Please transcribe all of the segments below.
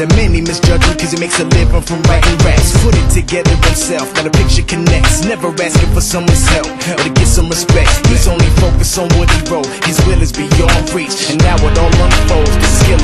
That many misjudge him cause he makes a living from writing raps. Put it together himself, now the picture connects. Never asking for someone's help, or to get some respect. He's only focused on what he wrote His will is beyond reach. And now it all unfolds, the skill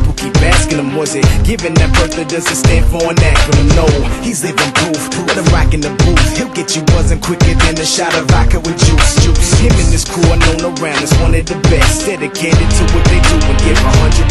keep asking him, was it giving that birth or does it stand for an acronym? No, he's living proof. Let him rock in the booth. He'll get you buzzing quicker than a shot of vodka with juice. Juice. Him and his crew are known around as one of the best. Dedicated to what they do and give 100%. Forget Mike,